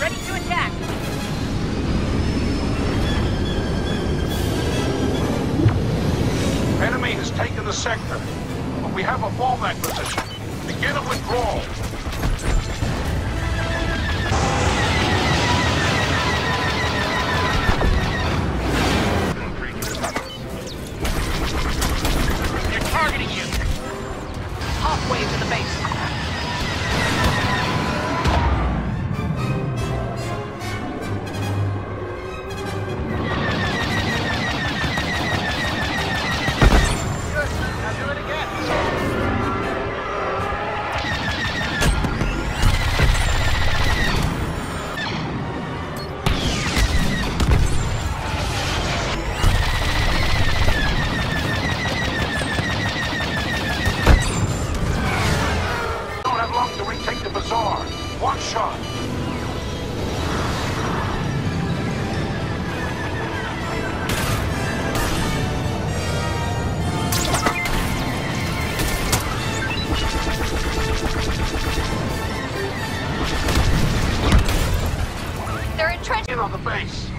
Ready to attack. Enemy has taken the sector, but we have a fallback position. Begin a withdrawal. They're targeting you. Halfway to the base. Shot. They're entrenched. In on the base.